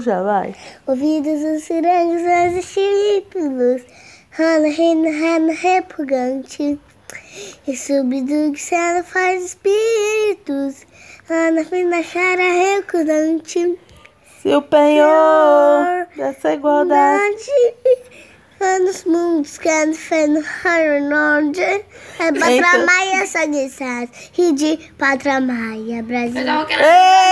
Já vai. Ouvidos os cirangos, os estípulos, Rana, reina, rena, repugante. E subido que céu faz espíritos, Rana, fina, chara, recurante. Se o penhor dessa igualdade. Anos mundos que é fé no norte. É patra Então- maia, e de patra maia, Brasil. Ei!